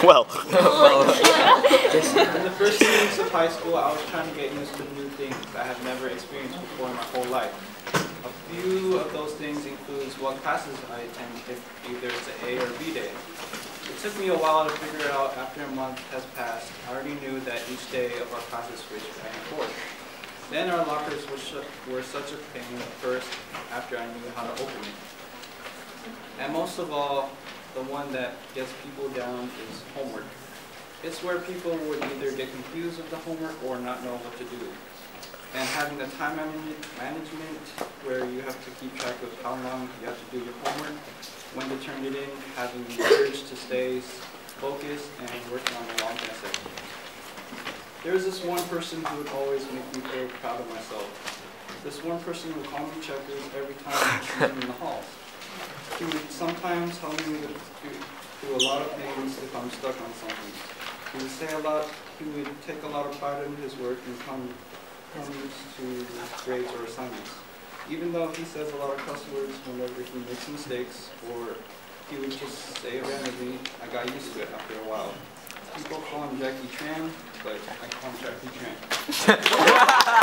well. In the first few weeks of high school, I was trying to get used to new things I had never experienced before in my whole life. A few of those things includes what classes I attend, if either it's an A or B day. It took me a while to figure out after a month has passed. I already knew that each day of our classes switched back and forth. Then our lockers were, were such a pain at first after I knew how to open it. And most of all, the one that gets people down is homework. It's where people would either get confused with the homework or not know what to do. And having the time management where you have to keep track of how long you have to do your homework, when to turn it in, having the urge to stay focused and working on the long essay. There's this one person who would always make me feel proud of myself. This one person would call me checkers every time I'm in the halls. Sometimes help me to do a lot of things if I'm stuck on something. He would say a lot, he would take a lot of pride in his work and come comes to grades or assignments. Even though he says a lot of cuss words whenever he makes mistakes or he would just say it randomly, I got used to it after a while. People call him Jackie Tran, but I call him Jackie Tran.